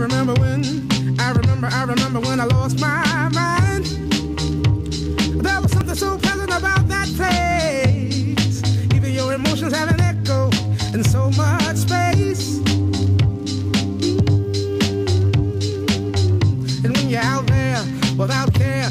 I remember when I remember, I remember when I lost my mind. There was something so pleasant about that place. Even your emotions have an echo in so much space. And when you're out there without care,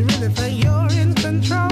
You really think you're in control?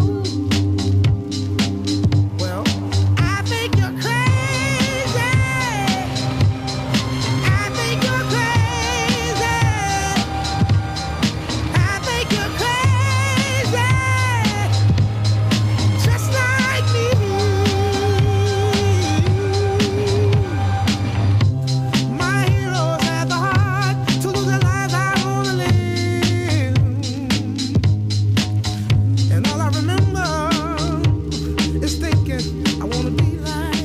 thinking. I wanna be like